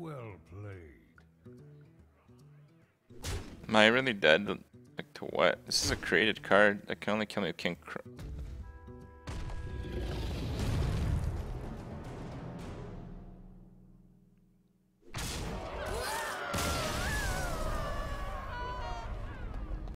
Well played. Am I really dead? Like to what? This is a created card that can only kill me with King. Cr